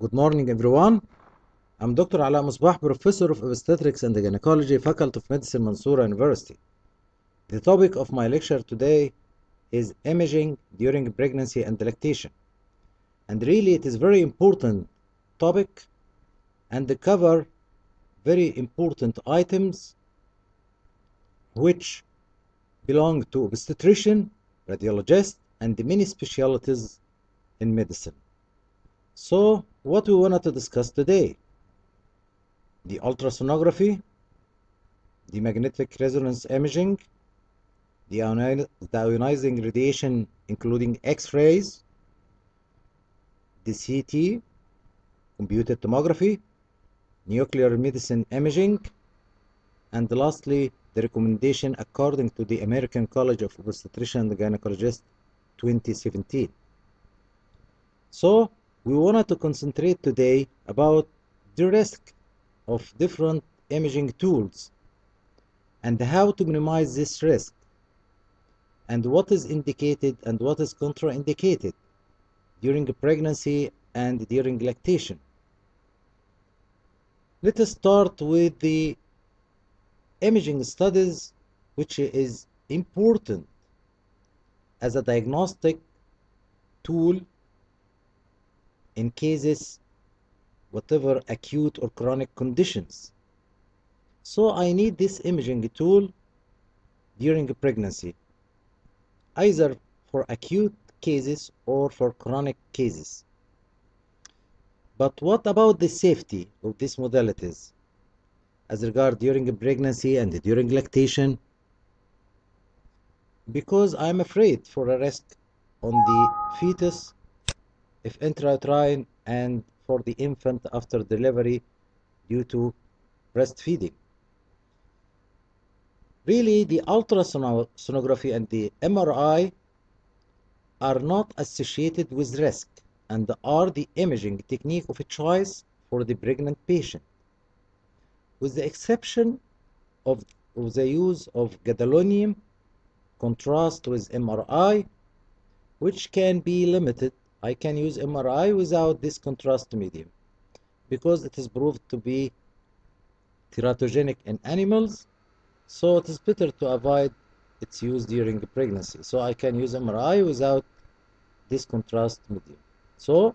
Good morning, everyone. I'm Dr. Alaa Mosbah, Professor of Obstetrics and Gynecology, Faculty of Medicine, Mansoura University. The topic of my lecture today is imaging during pregnancy and lactation. And really, it is very important topic and cover very important items which belong to obstetrician, radiologist, and many specialties in medicine. So, what we wanted to discuss today? The ultrasonography, the magnetic resonance imaging, the, ionizing radiation including X-rays, the CT, computed tomography, nuclear medicine imaging, and lastly, the recommendation according to the American College of Obstetrician and Gynecologists 2017. So, we wanted to concentrate today about the risk of different imaging tools and how to minimize this risk and what is indicated and what is contraindicated during pregnancy and during lactation. Let us start with the imaging studies which is important as a diagnostic tool in cases whatever acute or chronic conditions. So I need this imaging tool during pregnancy, either for acute cases or for chronic cases. But what about the safety of these modalities as regard during pregnancy and during lactation? Because I'm afraid for a risk on the fetus if intrauterine and for the infant after delivery due to breastfeeding. Really, the ultrasonography and the MRI are not associated with risk and are the imaging technique of choice for the pregnant patient, with the exception of, of the use of gadolinium contrast with MRI, which can be limited I can use MRI without this contrast medium because it is proved to be teratogenic in animals so it is better to avoid its use during pregnancy. So I can use MRI without this contrast medium. So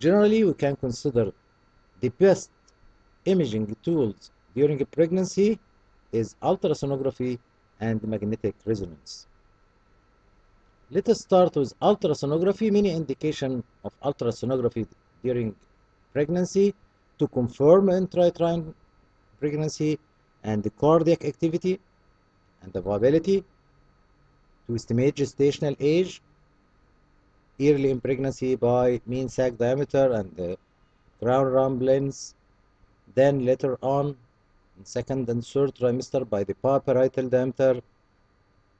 generally we can consider the best imaging tools during pregnancy is ultrasonography and magnetic resonance let us start with ultrasonography. Many indication of ultrasonography during pregnancy to confirm intrauterine pregnancy and the cardiac activity and the viability, to estimate gestational age, early in pregnancy by mean sac diameter and the crown rump length, then later on in second and third trimester by the parietal diameter,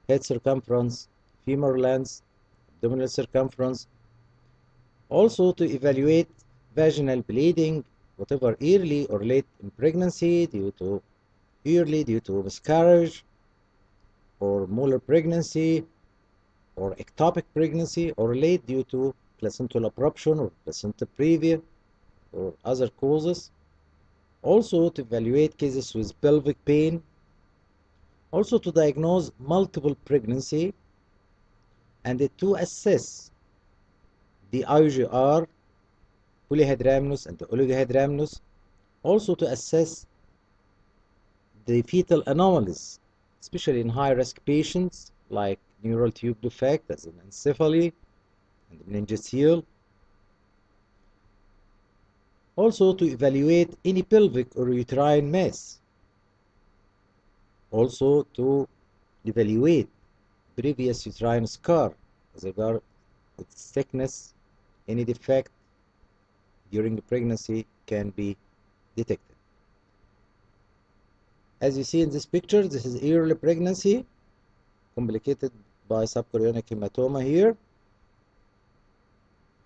head circumference, femur length, abdominal circumference. Also to evaluate vaginal bleeding, whatever early or late in pregnancy due to early due to miscarriage or molar pregnancy or ectopic pregnancy or late due to placental abruption or placenta previa or other causes. Also to evaluate cases with pelvic pain. Also to diagnose multiple pregnancy and to assess the IUGR, polyhydramnios and oligohydramnios, also to assess the fetal anomalies, especially in high-risk patients like neural tube defect as in encephaly and meningocele. Also to evaluate any pelvic or uterine mass. Also to evaluate previous uterine scar as regard its thickness, any defect during the pregnancy can be detected. As you see in this picture, this is early pregnancy complicated by subchorionic hematoma here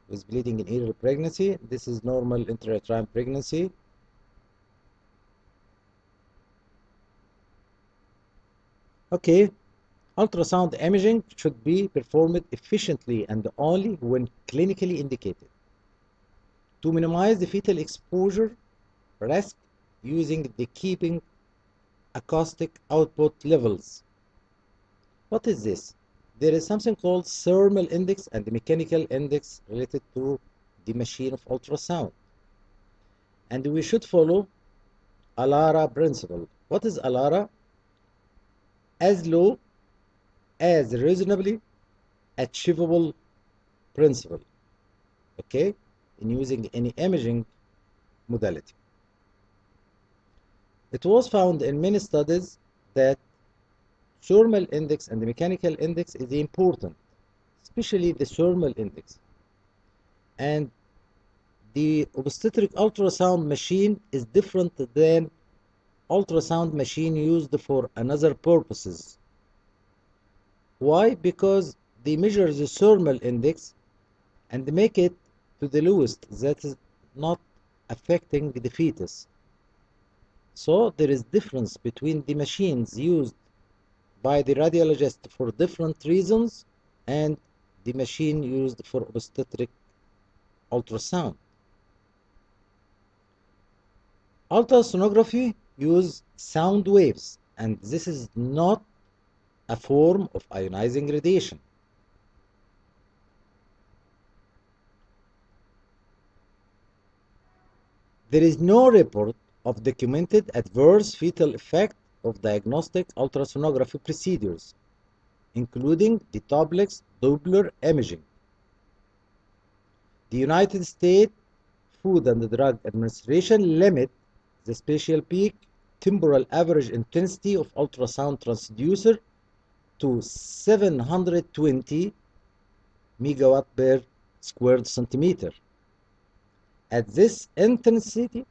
with bleeding in early pregnancy. This is normal intrauterine pregnancy. Okay, Ultrasound imaging should be performed efficiently and only when clinically indicated. to minimize the fetal exposure risk using the keeping acoustic output levels. What is this? There is something called thermal index and the mechanical index related to the machine of ultrasound. And we should follow ALARA principle. What is ALARA? As low as a reasonably achievable principle. Okay? In using any imaging modality. It was found in many studies that thermal index and the mechanical index is important, especially the thermal index. And the obstetric ultrasound machine is different than ultrasound machine used for another purposes. Why? Because they measure the thermal index and make it to the lowest that is not affecting the fetus. So there is difference between the machines used by the radiologist for different reasons and the machine used for obstetric ultrasound. Ultrasonography use sound waves and this is not a form of ionizing radiation. There is no report of documented adverse fetal effect of diagnostic ultrasonography procedures, including the duplex Doppler imaging. The United States Food and Drug Administration limit the spatial peak temporal average intensity of ultrasound transducer to 720 megawatt per square centimeter. At this intensity,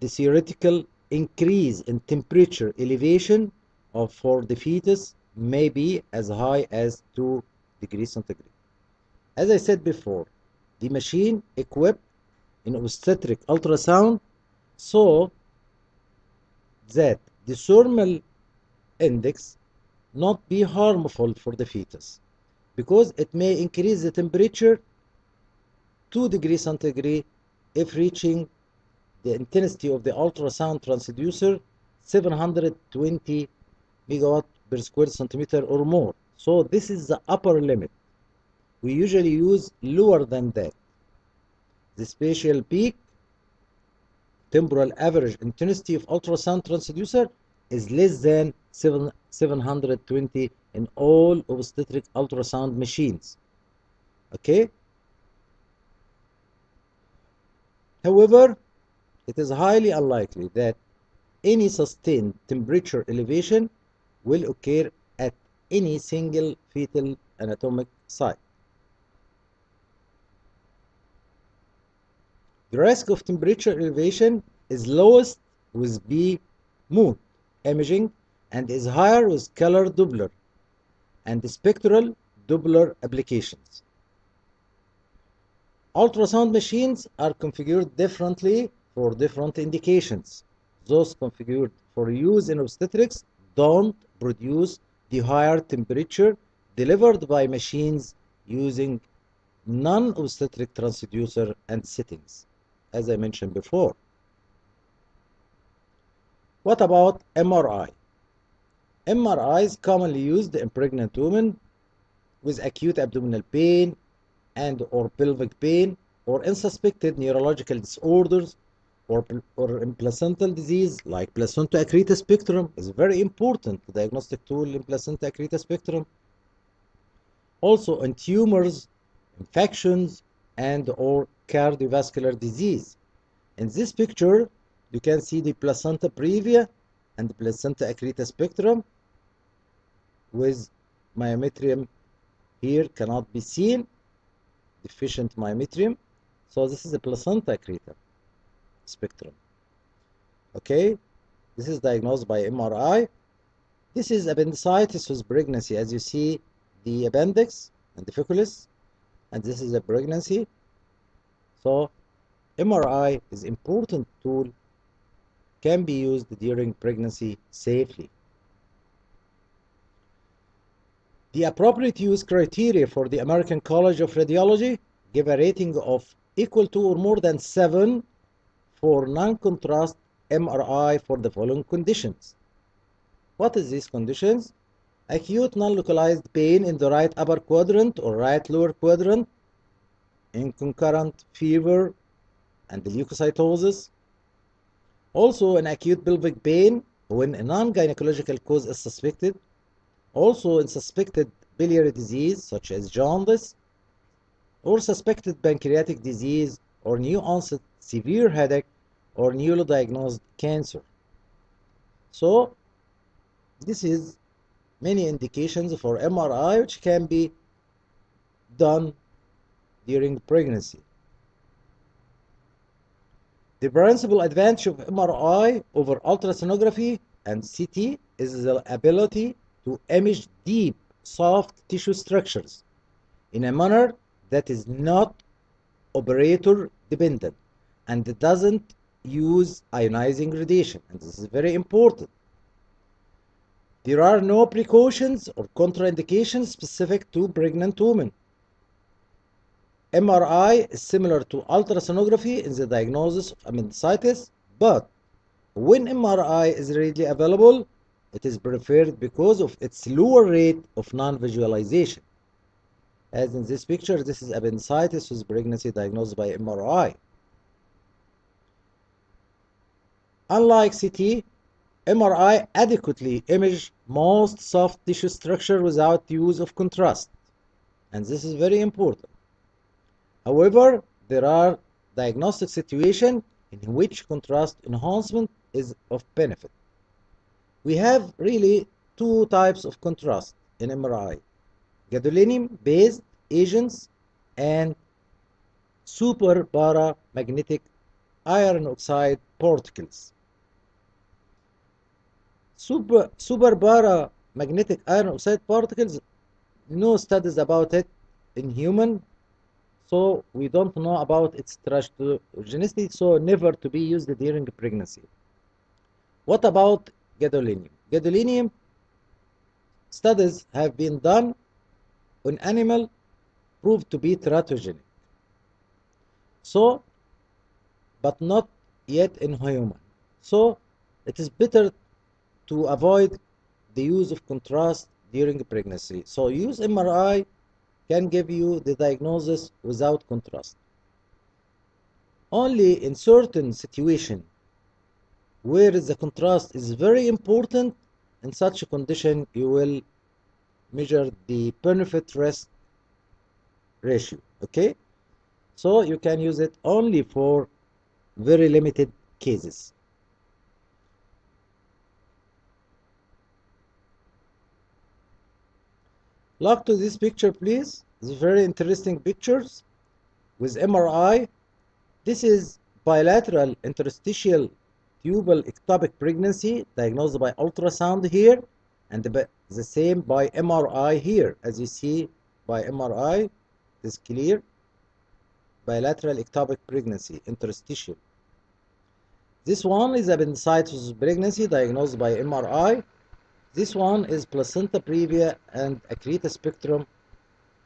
the theoretical increase in temperature elevation of for the fetus may be as high as 2 degrees centigrade. As I said before, the machine equipped in obstetric ultrasound saw that the thermal index not be harmful for the fetus because it may increase the temperature 2 degrees centigrade if reaching the intensity of the ultrasound transducer 720 megawatt per square centimeter or more. So this is the upper limit. We usually use lower than that. The spatial peak temporal average intensity of ultrasound transducer is less than 7, 720 in all obstetric ultrasound machines. Okay? However, it is highly unlikely that any sustained temperature elevation will occur at any single fetal anatomic site. The risk of temperature elevation is lowest with B mode imaging and is higher with color Doppler and spectral Doppler applications. Ultrasound machines are configured differently for different indications. Those configured for use in obstetrics don't produce the higher temperature delivered by machines using non-obstetric transducer and settings, as I mentioned before. What about MRI? MRI is commonly used in pregnant women with acute abdominal pain and or pelvic pain or unsuspected neurological disorders or, or in placental disease like placenta accreta spectrum is very important diagnostic tool in placenta accreta spectrum. Also in tumors, infections, and or cardiovascular disease. In this picture, you can see the placenta previa and the placenta accreta spectrum with myometrium here cannot be seen, deficient myometrium. So this is a placenta accreta spectrum. Okay, this is diagnosed by MRI. This is appendicitis with pregnancy. As you see, the appendix and the fecalith, and this is a pregnancy. So, MRI is important tool can be used during pregnancy safely. The appropriate use criteria for the American College of Radiology give a rating of equal to or more than 7 for non-contrast MRI for the following conditions. What is these conditions? Acute non-localized pain in the right upper quadrant or right lower quadrant, in concurrent fever and leukocytosis. Also an acute pelvic pain when a non-gynecological cause is suspected. Also in suspected biliary disease such as jaundice or suspected pancreatic disease or new onset severe headache or newly diagnosed cancer. So this is many indications for MRI which can be done during pregnancy. The principal advantage of MRI over ultrasonography and CT is the ability to image deep, soft tissue structures in a manner that is not operator dependent and doesn't use ionizing radiation. And this is very important. There are no precautions or contraindications specific to pregnant women. MRI is similar to ultrasonography in the diagnosis of appendicitis, but when MRI is readily available, it is preferred because of its lower rate of non-visualization. As in this picture, this is appendicitis with pregnancy diagnosed by MRI. Unlike CT, MRI adequately image most soft tissue structure without use of contrast. And this is very important. However, there are diagnostic situations in which contrast enhancement is of benefit. We have really two types of contrast in MRI. Gadolinium-based agents and super paramagnetic iron oxide particles. Super, super paramagnetic iron oxide particles, no studies about it in human so we don't know about its teratogenicity, so never to be used during pregnancy. What about gadolinium? Gadolinium studies have been done on animal proved to be teratogenic. So, but not yet in human. So, it is better to avoid the use of contrast during pregnancy. So, use MRI can give you the diagnosis without contrast. Only in certain situation where the contrast is very important, in such a condition you will measure the benefit ratio, okay? So you can use it only for very limited cases. Look to this picture, please. It's very interesting pictures with MRI. This is bilateral interstitial tubal ectopic pregnancy diagnosed by ultrasound here and the, the same by MRI here. As you see by MRI, is clear. Bilateral ectopic pregnancy, interstitial. This one is appendicitis pregnancy diagnosed by MRI. This one is placenta previa and accreta spectrum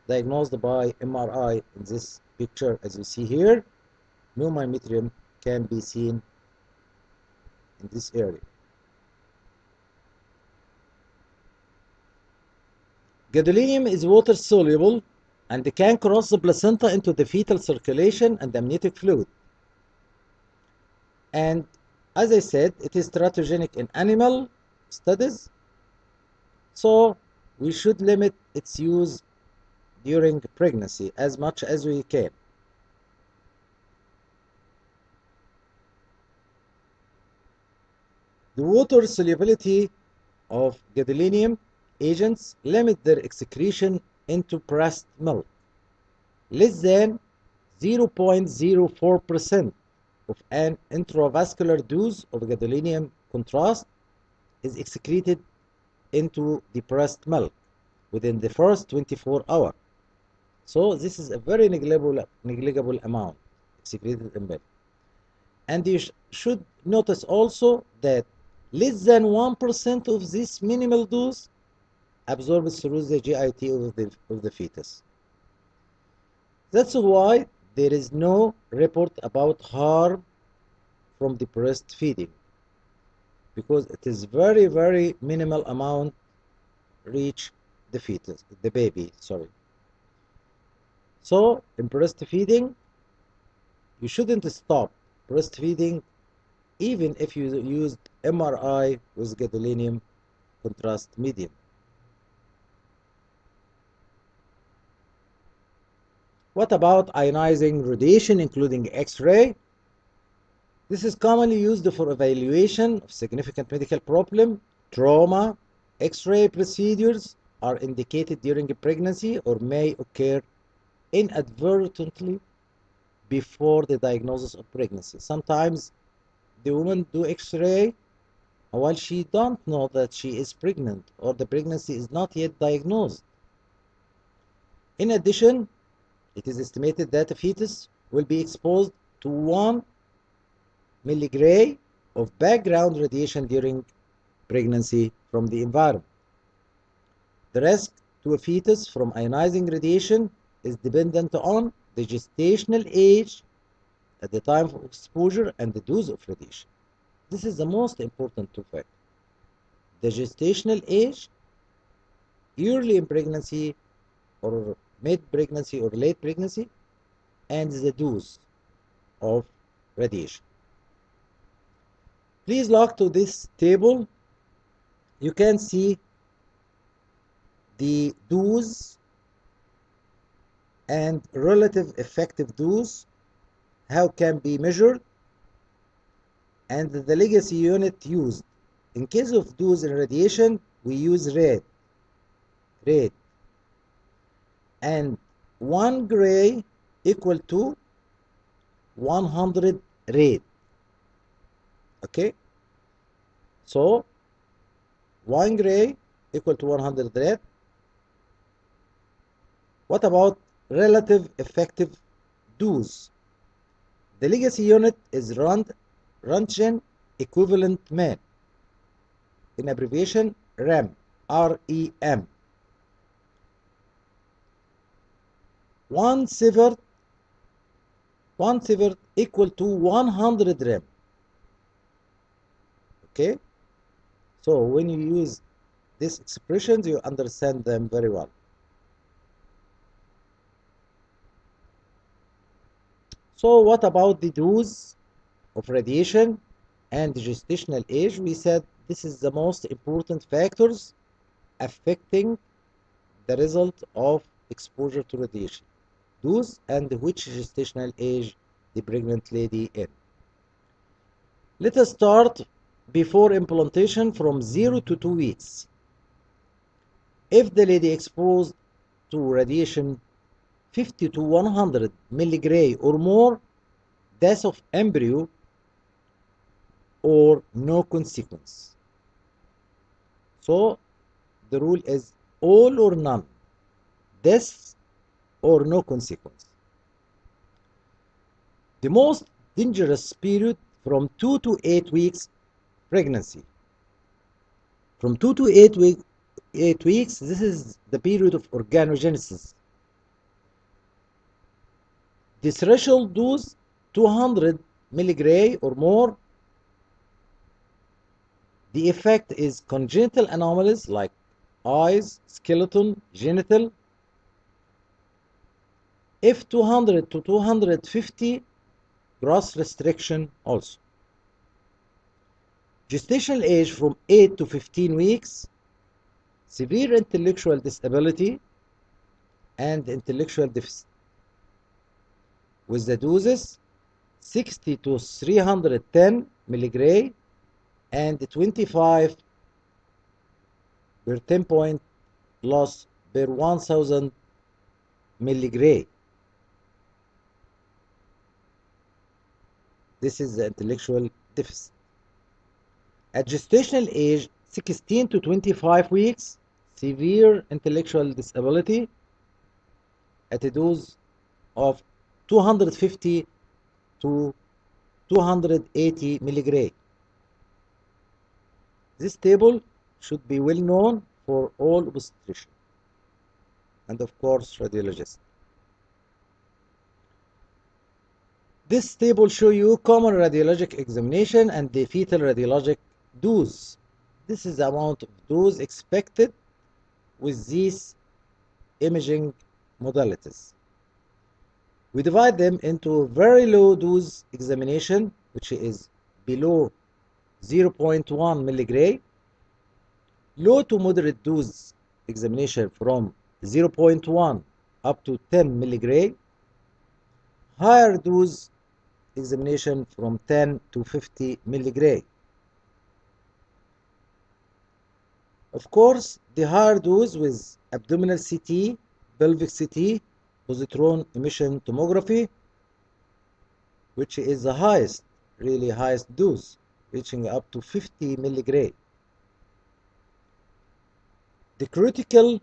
diagnosed by MRI in this picture as you see here. No myometrium can be seen in this area. Gadolinium is water soluble and can cross the placenta into the fetal circulation and amniotic fluid. And as I said, it is teratogenic in animal studies so we should limit its use during pregnancy as much as we can. The water solubility of gadolinium agents limit their excretion into breast milk. Less than 0.04% of an intravascular dose of gadolinium contrast is excreted into breast milk within the first 24 hours. So this is a very negligible, negligible amount secreted in milk. And you sh should notice also that less than 1% of this minimal dose absorbs through the GIT of the, of the fetus. That's why there is no report about harm from the breastfeeding because it is very very minimal amount reach the fetus the baby sorry so in breastfeeding you shouldn't stop breastfeeding even if you used MRI with gadolinium contrast medium What about ionizing radiation, including X-ray? This is commonly used for evaluation of significant medical problem, trauma. X-ray procedures are indicated during pregnancy or may occur inadvertently before the diagnosis of pregnancy. Sometimes the woman do X-ray while she don't know that she is pregnant or the pregnancy is not yet diagnosed. In addition, it is estimated that a fetus will be exposed to 1 milligray of background radiation during pregnancy from the environment. The risk to a fetus from ionizing radiation is dependent on the gestational age at the time of exposure and the dose of radiation. This is the most important two factors. The gestational age, early in pregnancy or mid-pregnancy or late pregnancy, and the dose of radiation. Please log to this table. You can see the dose and relative effective dose, how can be measured, and the legacy unit used. In case of dose and radiation, we use rad, rad, and 1 gray equal to 100 rad. Okay, so 1 gray equal to 100 rad. What about relative effective dose? The legacy unit is Rand, Röntgen equivalent man. In abbreviation, REM, R-E-M. One sievert, one sievert equal to 100 rem. Okay, so when you use these expressions, you understand them very well. So what about the dose of radiation and gestational age? We said this is the most important factors affecting the result of exposure to radiation. Dose and which gestational age the pregnant lady in. Let us start before implantation from 0 to 2 weeks. If the lady exposed to radiation 50 to 100 milligray or more, death of embryo or no consequence. So the rule is all or none, death or no consequence. The most dangerous period from 2 to 8 weeks pregnancy. From 2 to 8, week, 8 weeks, this is the period of organogenesis. The threshold dose 200 milligray or more. The effect is congenital anomalies like eyes, skeleton, genital. If 200 to 250, growth restriction also. Gestational age from 8 to 15 weeks, severe intellectual disability, and intellectual deficit. With the doses 60 to 310 milligray and 25 per 10 point loss per 1000 milligray. This is the intellectual deficit. At gestational age 16 to 25 weeks, severe intellectual disability at a dose of 250 to 280 milligray. This table should be well known for all obstetricians and of course radiologists. This table show you common radiologic examination and the fetal radiologic dose. This is the amount of dose expected with these imaging modalities. We divide them into very low dose examination, which is below 0.1 milligray, low to moderate dose examination from 0.1 up to 10 milligray, higher dose examination from 10 to 50 milligray. Of course, the higher dose with abdominal CT, pelvic CT, positron emission tomography, which is the highest, really highest dose, reaching up to 50 milligray. The critical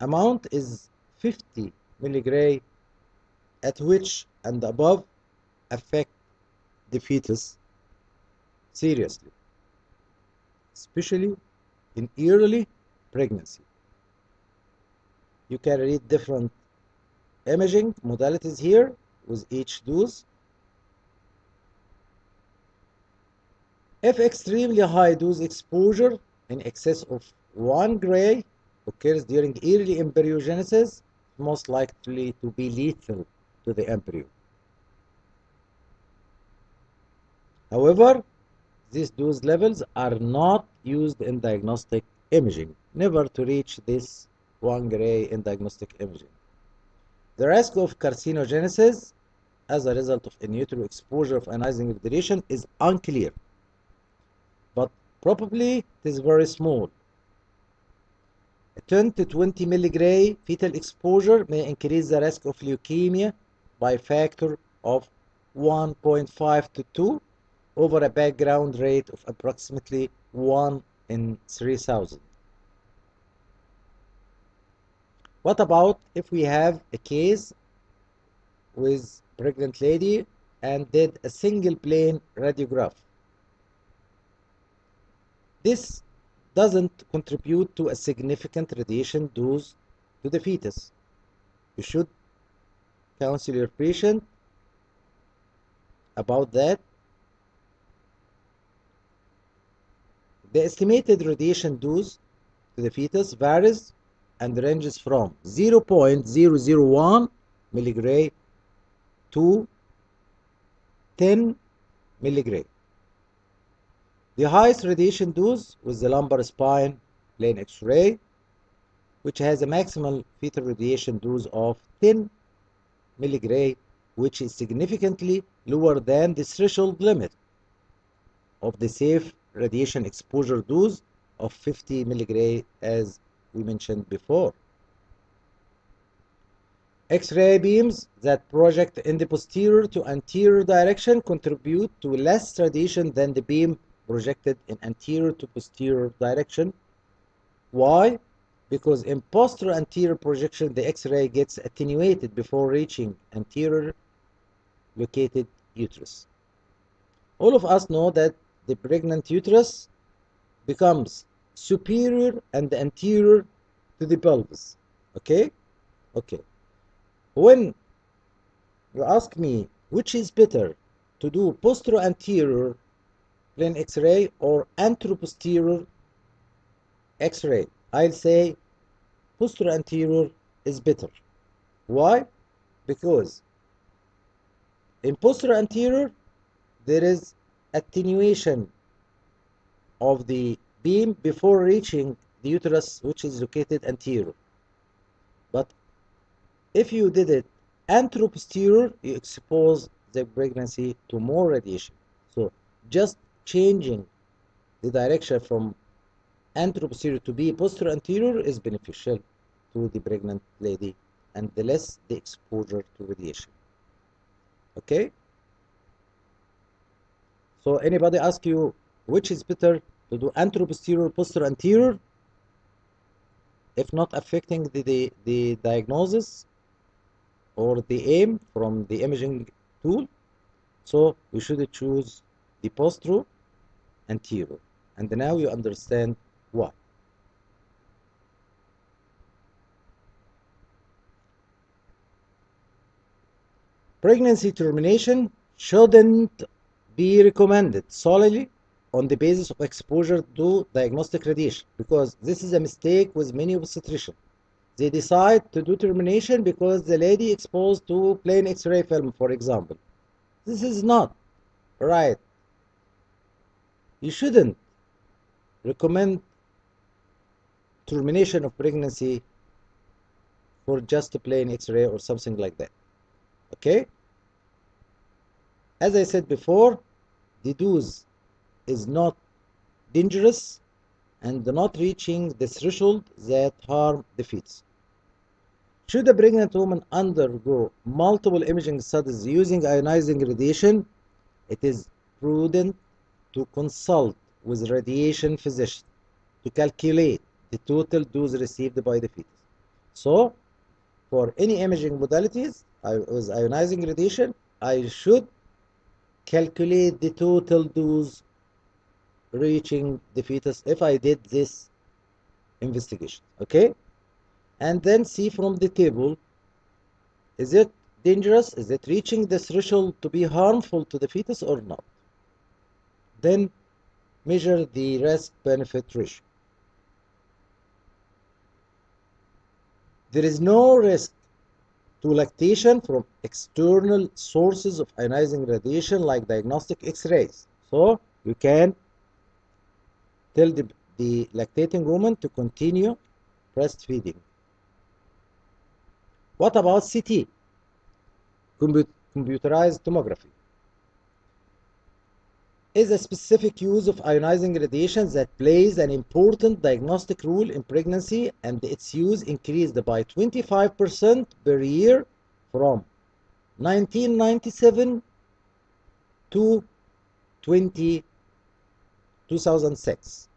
amount is 50 milligray at which and above affect the fetus seriously, especially in early pregnancy. You can read different imaging modalities here with each dose. If extremely high dose exposure in excess of 1 gray occurs during early embryogenesis, most likely to be lethal to the embryo. However, these dose levels are not used in diagnostic imaging, never to reach this 1 gray in diagnostic imaging. The risk of carcinogenesis as a result of in utero exposure of ionizing radiation is unclear, but probably it is very small. 10 to 20 milligray fetal exposure may increase the risk of leukemia by a factor of 1.5 to 2 over a background rate of approximately 1 in 3000. What about if we have a case with pregnant lady and did a single plane radiograph? This doesn't contribute to a significant radiation dose to the fetus. You should counsel your patient about that. The estimated radiation dose to the fetus varies and ranges from 0.001 milligray to 10 milligray. The highest radiation dose was the lumbar spine plane X-ray, which has a maximal fetal radiation dose of 10 milligray, which is significantly lower than the threshold limit of the safe radiation exposure dose of 50 milligray as we mentioned before. X-ray beams that project in the posterior to anterior direction contribute to less radiation than the beam projected in anterior to posterior direction. Why? Because in posterior anterior projection, the X-ray gets attenuated before reaching anterior located uterus. All of us know that the pregnant uterus becomes superior and anterior to the pelvis. Okay? Okay. When you ask me which is better to do posterior anterior plane X-ray or anteroposterior X-ray, I'll say posterior anterior is better. Why? Because in posterior anterior there is attenuation of the beam before reaching the uterus which is located anterior. But if you did it anteroposterior, you expose the pregnancy to more radiation. So just changing the direction from anteroposterior to be posterior anterior is beneficial to the pregnant lady and the less the exposure to radiation. Okay? So anybody ask you which is better to do anteroposterior, posterior anterior, if not affecting the, the, the diagnosis or the aim from the imaging tool, so we should choose the posterior anterior. And now you understand why. pregnancy termination shouldn't be recommended solely on the basis of exposure to diagnostic radiation because this is a mistake with many obstetricians. They decide to do termination because the lady exposed to plain X-ray film, for example. This is not right. You shouldn't recommend termination of pregnancy for just a plain X-ray or something like that. Okay? As I said before, the dose is not dangerous and not reaching the threshold that harm the fetus. Should a pregnant woman undergo multiple imaging studies using ionizing radiation, it is prudent to consult with radiation physician to calculate the total dose received by the fetus. So, for any imaging modalities with ionizing radiation, I should calculate the total dose reaching the fetus if I did this investigation. Okay? And then see from the table is it dangerous? Is it reaching the threshold to be harmful to the fetus or not? Then measure the risk benefit ratio. There is no risk to lactation from external sources of ionizing radiation like diagnostic X-rays. So you can tell the, the lactating woman to continue breastfeeding. What about CT? Compu computerized tomography is a specific use of ionizing radiation that plays an important diagnostic role in pregnancy and its use increased by 25% per year from 1997 to 20, 2006.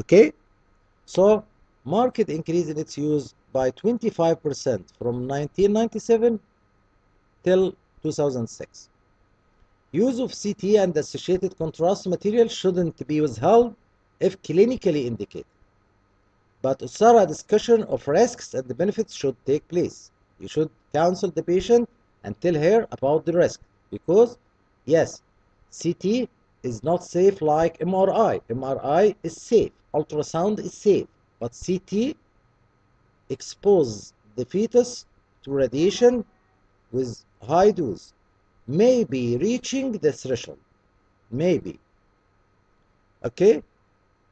Okay? So, market increase in its use by 25% from 1997 till 2006. Use of CT and associated contrast material shouldn't be withheld if clinically indicated. But a thorough discussion of risks and the benefits should take place. You should counsel the patient and tell her about the risk because, yes, CT is not safe like MRI. MRI is safe, ultrasound is safe, but CT exposes the fetus to radiation with high dose maybe reaching the threshold. Maybe. Okay?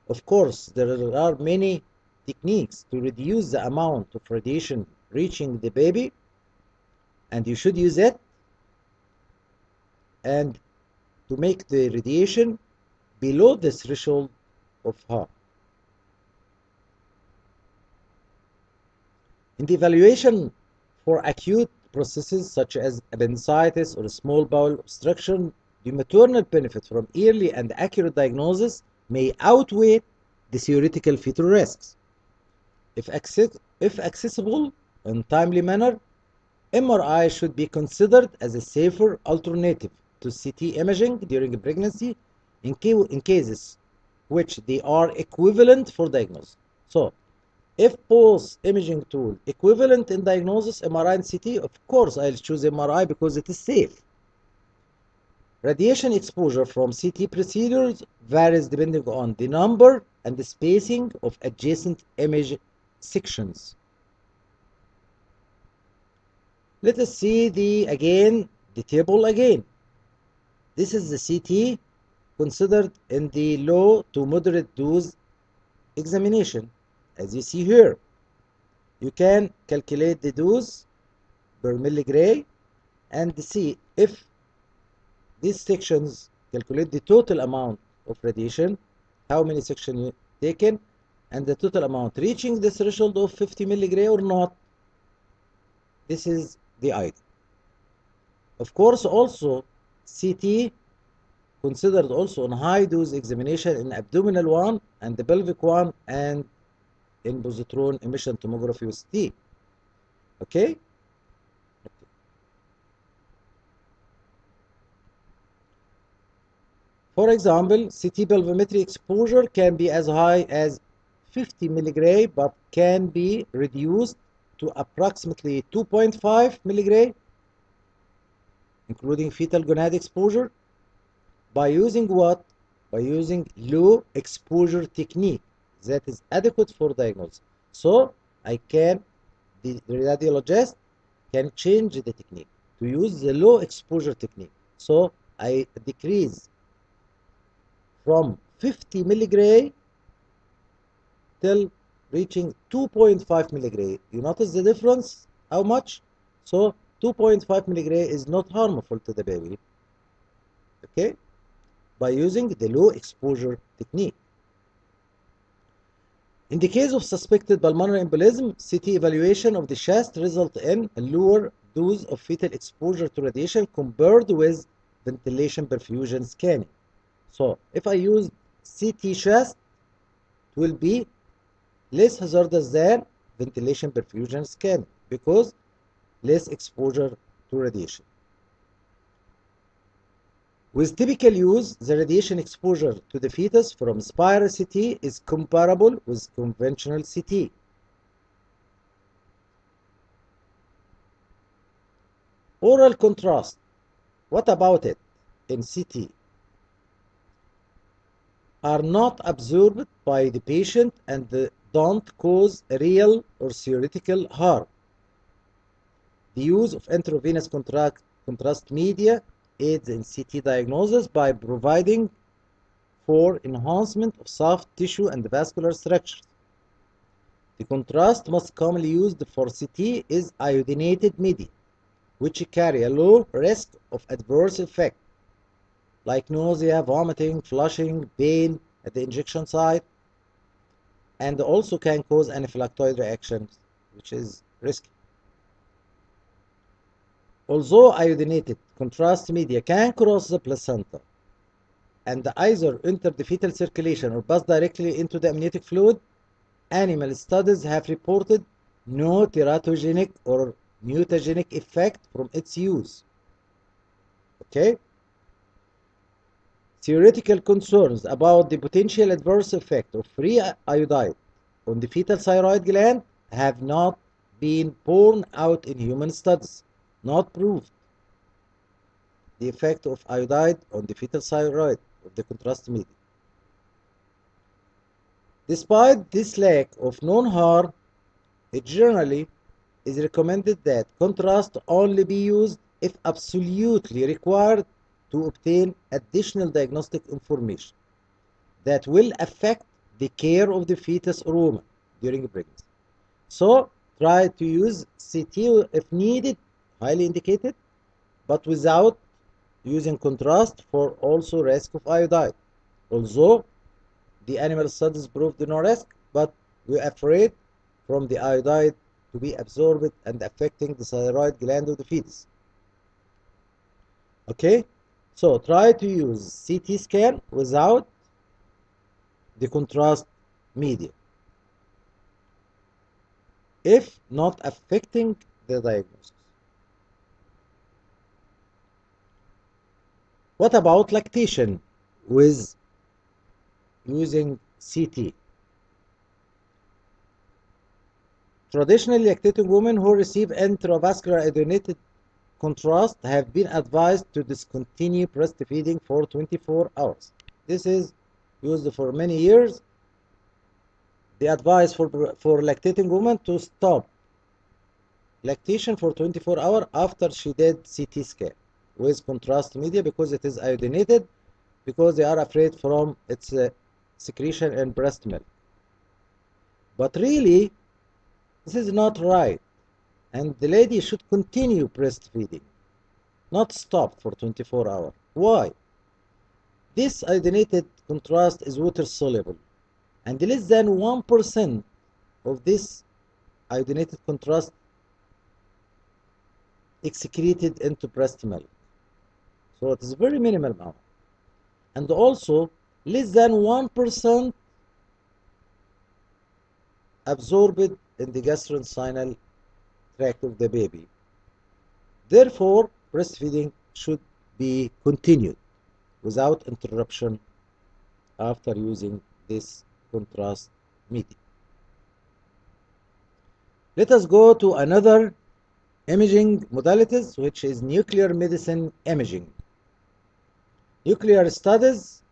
Of course there are many techniques to reduce the amount of radiation reaching the baby and you should use it. And to make the radiation below the threshold of harm. In the evaluation for acute processes such as appendicitis or small bowel obstruction, the maternal benefit from early and accurate diagnosis may outweigh the theoretical fetal risks. If, access if accessible in timely manner, MRI should be considered as a safer alternative to CT imaging during pregnancy in, ca in cases which they are equivalent for diagnosis. So, if both imaging tool equivalent in diagnosis, MRI and CT, of course I'll choose MRI because it is safe. Radiation exposure from CT procedures varies depending on the number and the spacing of adjacent image sections. Let us see the again the table again. This is the CT considered in the low to moderate dose examination as you see here. You can calculate the dose per milligray and see if these sections calculate the total amount of radiation, how many sections you taken, and the total amount reaching the threshold of 50 milligray or not. This is the idea. Of course, also CT considered also in high dose examination in abdominal one and the pelvic one and in positron emission tomography with T. Okay? For example, CT pelvimetry exposure can be as high as 50 milligray but can be reduced to approximately 2.5 milligray including fetal gonad exposure, by using what? By using low exposure technique that is adequate for diagnosis. So I can, the radiologist can change the technique to use the low exposure technique. So I decrease from 50 milligray till reaching 2.5 milligray. You notice the difference? How much? So 2.5 milligray is not harmful to the baby. Okay? By using the low exposure technique. In the case of suspected pulmonary embolism, CT evaluation of the chest result in a lower dose of fetal exposure to radiation compared with ventilation perfusion scanning. So if I use CT chest, it will be less hazardous than ventilation perfusion scanning because less exposure to radiation. With typical use, the radiation exposure to the fetus from spiral CT is comparable with conventional CT. Oral contrast, what about it in CT? Are not absorbed by the patient and don't cause real or theoretical harm. The use of intravenous contrast, contrast media aids in CT diagnosis by providing for enhancement of soft tissue and vascular structures. The contrast most commonly used for CT is iodinated media, which carry a low risk of adverse effect, like nausea, vomiting, flushing, pain at the injection site, and also can cause anaphylactoid reactions, which is risky. Although iodinated contrast media can cross the placenta and either enter the fetal circulation or pass directly into the amniotic fluid, animal studies have reported no teratogenic or mutagenic effect from its use. Okay? Theoretical concerns about the potential adverse effect of free iodide on the fetal thyroid gland have not been borne out in human studies, not proved. The effect of iodide on the fetal thyroid of the contrast media. Despite this lack of known harm, it generally is recommended that contrast only be used if absolutely required to obtain additional diagnostic information that will affect the care of the fetus or woman during pregnancy. So try to use CT if needed, highly indicated, but without using contrast for also risk of iodide. Although the animal studies proved no risk, but we're afraid from the iodide to be absorbed and affecting the thyroid gland of the fetus. Okay, so try to use CT scan without the contrast media if not affecting the diagnosis. What about lactation with using CT? Traditionally lactating women who receive intravascular iodinated contrast have been advised to discontinue breastfeeding for 24 hours. This is used for many years. The advice for, for lactating women to stop lactation for 24 hours after she did CT scan with contrast media because it is iodinated because they are afraid from its uh, secretion in breast milk. But really, this is not right. And the lady should continue breastfeeding, not stop for 24 hours. Why? This iodinated contrast is water soluble, and less than 1% of this iodinated contrast excreted into breast milk. So it is very minimal amount. And also less than 1% absorbed in the gastrointestinal tract of the baby. Therefore, breastfeeding should be continued without interruption after using this contrast medium. Let us go to another imaging modalities which is nuclear medicine imaging. Nuclear studies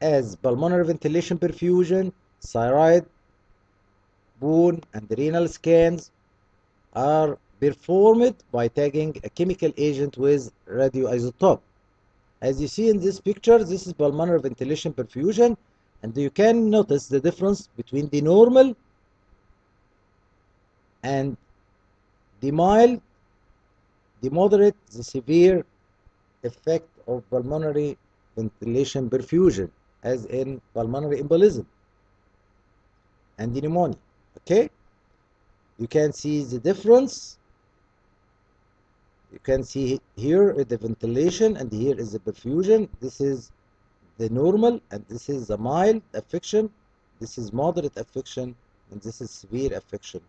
as pulmonary ventilation perfusion, thyroid, bone and renal scans are performed by tagging a chemical agent with radioisotope. As you see in this picture, this is pulmonary ventilation perfusion and you can notice the difference between the normal and the mild, the moderate, the severe effect of pulmonary ventilation perfusion as in pulmonary embolism and pneumonia okay? You can see the difference. You can see here the ventilation and here is the perfusion. This is the normal and this is the mild affection. This is moderate affection and this is severe affection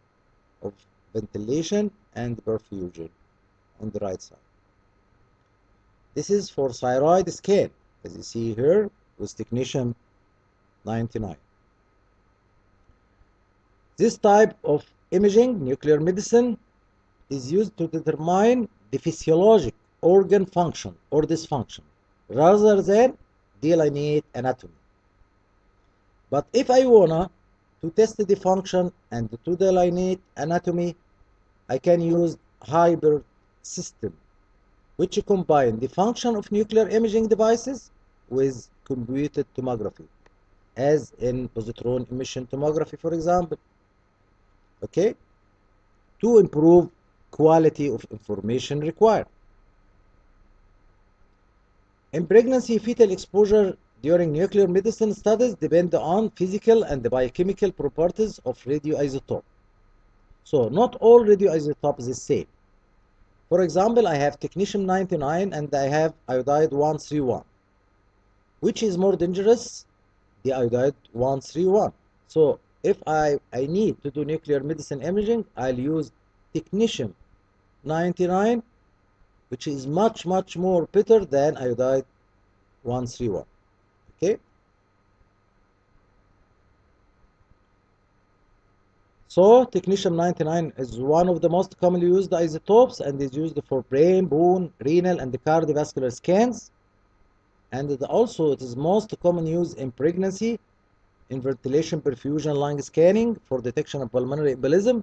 of ventilation and perfusion on the right side this is for thyroid scan as you see here with technetium 99 this type of imaging nuclear medicine is used to determine the physiologic organ function or dysfunction rather than delineate anatomy. But if I wanna to test the function and to delineate anatomy I can use hybrid system which combine the function of nuclear imaging devices with computed tomography as in positron emission tomography for example. Okay? To improve quality of information required. In pregnancy fetal exposure during nuclear medicine studies depend on physical and biochemical properties of radioisotope. So not all radioisotopes is the same for example, I have technetium-99 and I have iodide-131. Which is more dangerous? The iodide-131. So if I, I need to do nuclear medicine imaging, I'll use technetium-99, which is much, much more bitter than iodide-131. So technetium 99 is one of the most commonly used isotopes and is used for brain bone renal and cardiovascular scans. And it also it is most common use in pregnancy in ventilation perfusion lung scanning for detection of pulmonary embolism.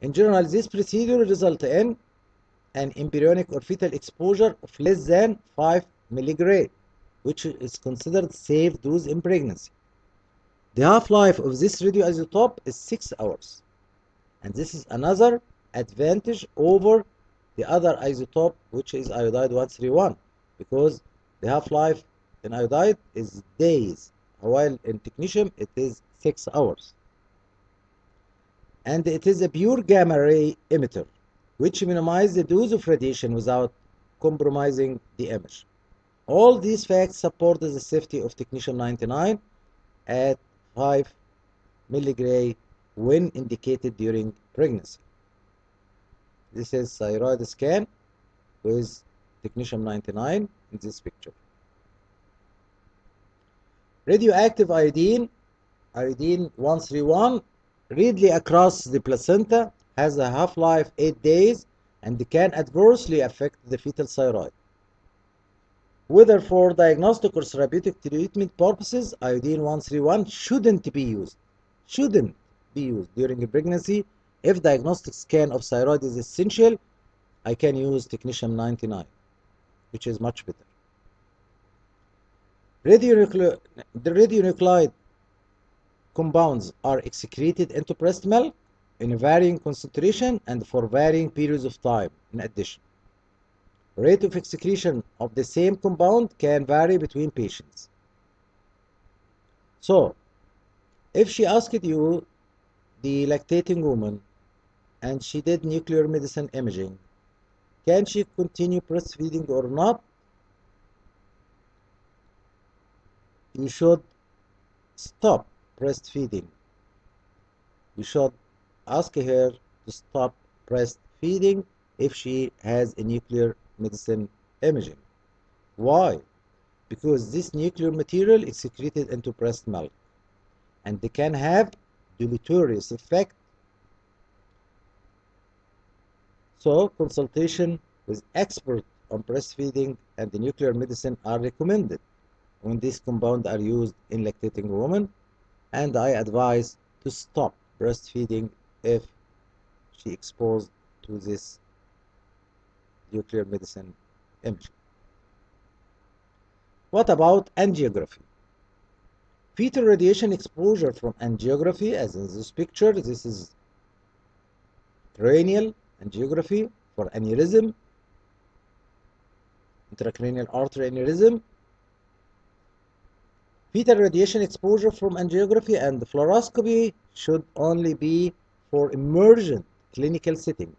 In general this procedure result in an embryonic or fetal exposure of less than 5 milligray which is considered safe dose in pregnancy the half-life of this radioisotope is 6 hours. And this is another advantage over the other isotope which is iodide 131 because the half-life in iodide is days while in technetium it is 6 hours. And it is a pure gamma ray emitter which minimizes the dose of radiation without compromising the image. All these facts support the safety of technetium 99 at 5 milligray when indicated during pregnancy this is thyroid scan with technetium 99 in this picture. Radioactive iodine, iodine 131, readily across the placenta, has a half-life 8 days and can adversely affect the fetal thyroid. Whether for diagnostic or therapeutic treatment purposes, iodine 131 shouldn't be used. Shouldn't be used during pregnancy. If diagnostic scan of thyroid is essential, I can use technetium 99 which is much better. Radionucle the radionuclide compounds are excreted into breast milk in varying concentration and for varying periods of time in addition. Rate of excretion of the same compound can vary between patients. So, if she asked you, the lactating woman, and she did nuclear medicine imaging, can she continue breastfeeding or not? You should stop breastfeeding. You should ask her to stop breastfeeding if she has a nuclear medicine imaging. Why? Because this nuclear material is secreted into breast milk and they can have deleterious effect So consultation with expert on breastfeeding and the nuclear medicine are recommended when these compounds are used in lactating women and I advise to stop breastfeeding if she exposed to this nuclear medicine imaging. What about angiography? Fetal radiation exposure from angiography, as in this picture, this is cranial angiography for aneurysm, intracranial artery aneurysm. Fetal radiation exposure from angiography and fluoroscopy should only be for emergent clinical setting.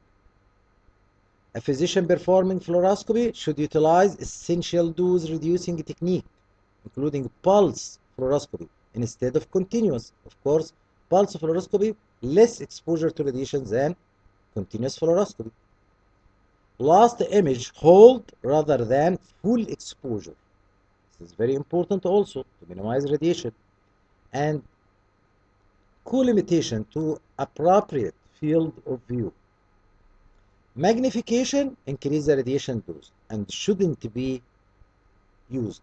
A physician performing fluoroscopy should utilize essential dose reducing technique, including pulse fluoroscopy instead of continuous. Of course, pulse fluoroscopy less exposure to radiation than continuous fluoroscopy. Last image hold rather than full exposure. This is very important also to minimize radiation and collimation to appropriate field of view. Magnification increase the radiation dose and shouldn't be used.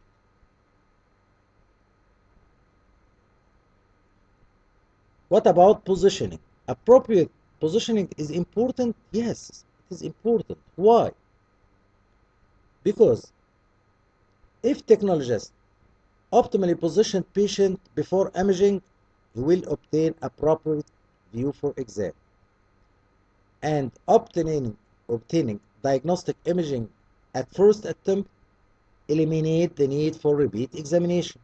What about positioning? Appropriate positioning is important. Yes, it is important. Why? Because if technologists optimally position patient before imaging, you will obtain appropriate view for exam. And obtaining, obtaining diagnostic imaging at first attempt eliminate the need for repeat examination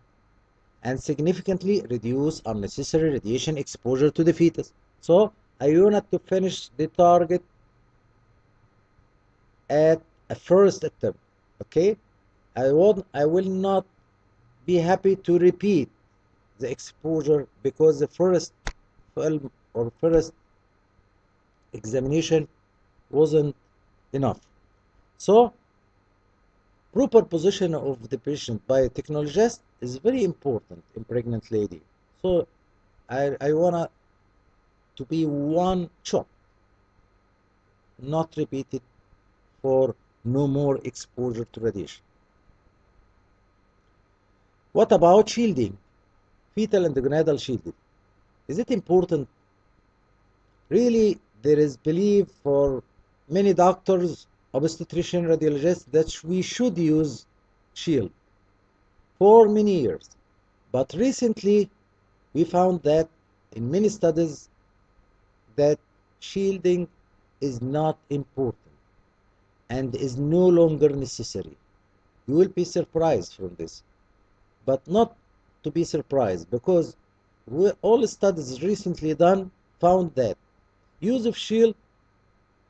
and significantly reduce unnecessary radiation exposure to the fetus. So I want to finish the target at a first attempt. Okay, I won't. I will not be happy to repeat the exposure because the first film or first examination wasn't enough. So proper position of the patient by a technologist is very important in pregnant lady. So I, I wanna to be one shot, not repeated for no more exposure to radiation. What about shielding? Fetal and gonadal shielding. Is it important? Really, there is belief for many doctors, obstetrician, radiologists that we should use shield for many years. But recently, we found that in many studies that shielding is not important and is no longer necessary. You will be surprised from this, but not to be surprised because we, all studies recently done found that use of shield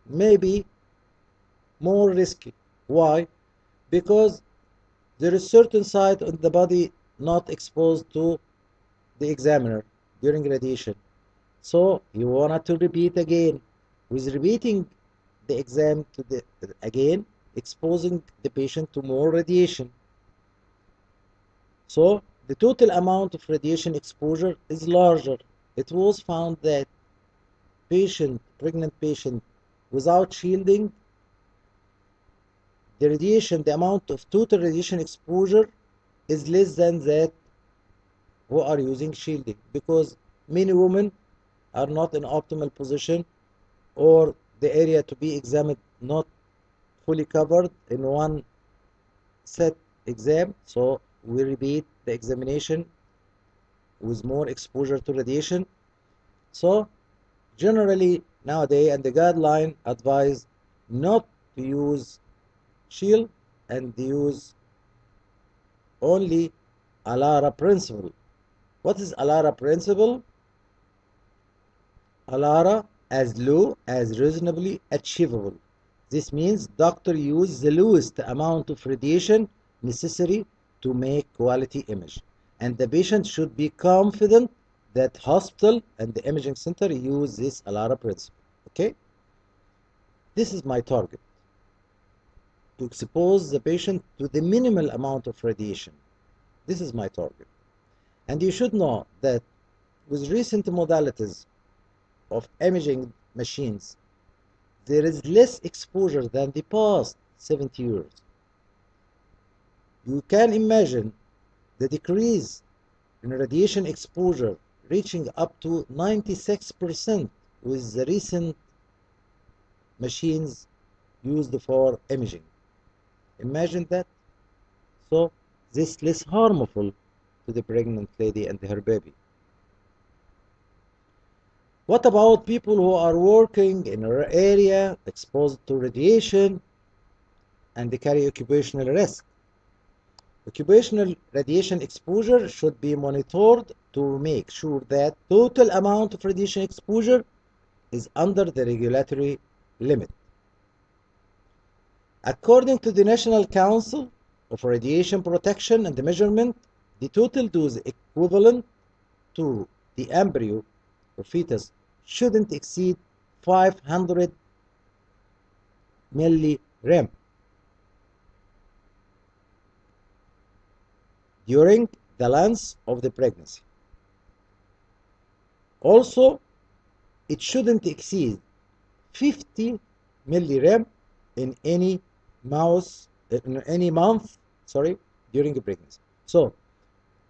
may be more risky. Why? Because there is certain site on the body not exposed to the examiner during radiation. So you wanted to repeat again. With repeating the exam to the again, exposing the patient to more radiation. So the total amount of radiation exposure is larger. It was found that patient, pregnant patient without shielding, the radiation, the amount of total radiation exposure is less than that who are using shielding because many women are not in optimal position or the area to be examined not fully covered in one set exam. So we repeat the examination with more exposure to radiation. So generally nowadays and the guideline advise not to use shield and use only ALARA principle what is ALARA principle ALARA as low as reasonably achievable. This means doctor use the lowest amount of radiation necessary to make quality image. And the patient should be confident that hospital and the imaging center use this ALARA principle. Okay? This is my target. To expose the patient to the minimal amount of radiation. This is my target. And you should know that with recent modalities of imaging machines, there is less exposure than the past 70 years. You can imagine the decrease in radiation exposure reaching up to 96% with the recent machines used for imaging. Imagine that. So this less harmful to the pregnant lady and her baby. What about people who are working in an area exposed to radiation and they carry occupational risk? Occupational radiation exposure should be monitored to make sure that total amount of radiation exposure is under the regulatory limit. According to the National Council of Radiation Protection and Measurement, the total dose equivalent to the embryo or fetus shouldn't exceed 500 millirem during the length of the pregnancy. Also, it shouldn't exceed 50 millirem in any mouse in any month sorry during pregnancy so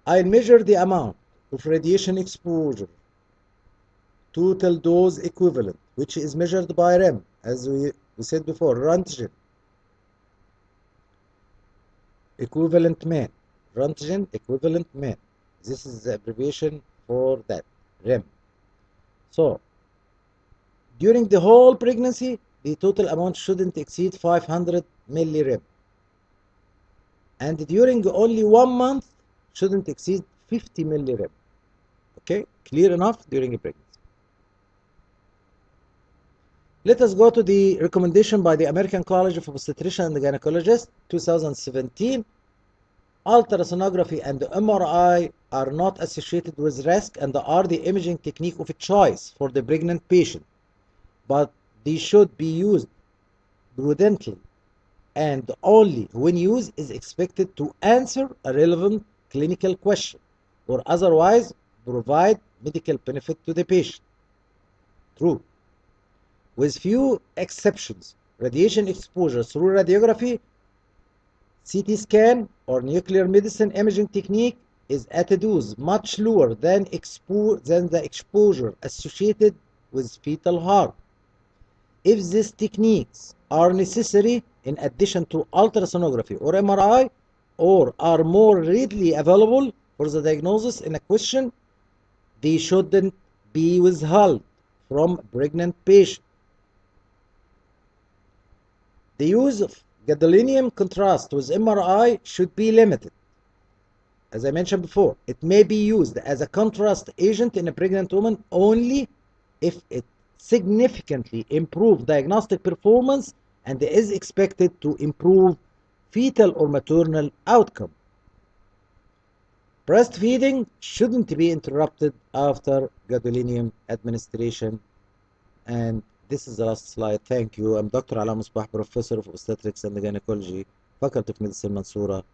I'll measure the amount of radiation exposure total dose equivalent which is measured by rem as we, we said before Röntgen equivalent man Röntgen equivalent man this is the abbreviation for that rem. So during the whole pregnancy the total amount shouldn't exceed 500 millirem and during only one month shouldn't exceed 50 millirem okay clear enough during a pregnancy. Let us go to the recommendation by the American College of Obstetrician and Gynecologists 2017 ultrasonography and MRI are not associated with risk and are the imaging technique of choice for the pregnant patient but they should be used prudently and only when used is expected to answer a relevant clinical question or otherwise provide medical benefit to the patient. True. With few exceptions, radiation exposure through radiography, CT scan, or nuclear medicine imaging technique is at a dose much lower than, expo than the exposure associated with fetal harm. If these techniques are necessary in addition to ultrasonography or MRI or are more readily available for the diagnosis in a question, they shouldn't be withheld from pregnant patients. The use of gadolinium contrast with MRI should be limited. As I mentioned before, it may be used as a contrast agent in a pregnant woman only if it significantly improves diagnostic performance and is expected to improve fetal or maternal outcome. Breastfeeding shouldn't be interrupted after gadolinium administration. And this is the last slide. Thank you. I'm Dr. Alaa Mosbah, Professor of Obstetrics and Gynecology, Faculty of Medicine, Mansoura.